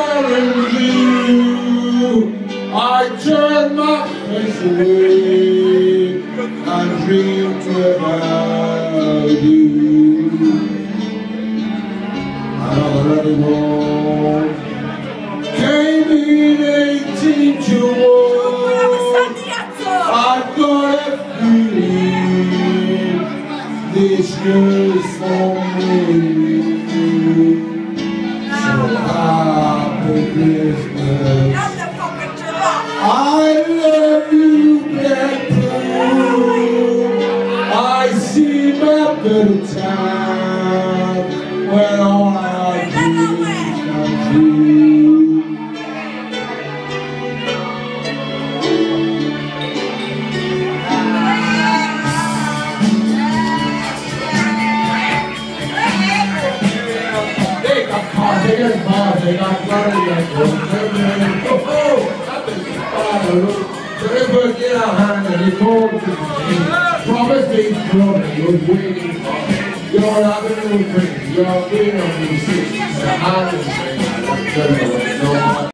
ignoring you. I turn my face away and dream about you. Another world came in 18 to I've got a feeling this year's for me. I love you, Blackpool. I see my time oh, I've been spotted. So get out hand and me, promised me waiting for me. You're being on the seat, the hand is saying, no, no, no.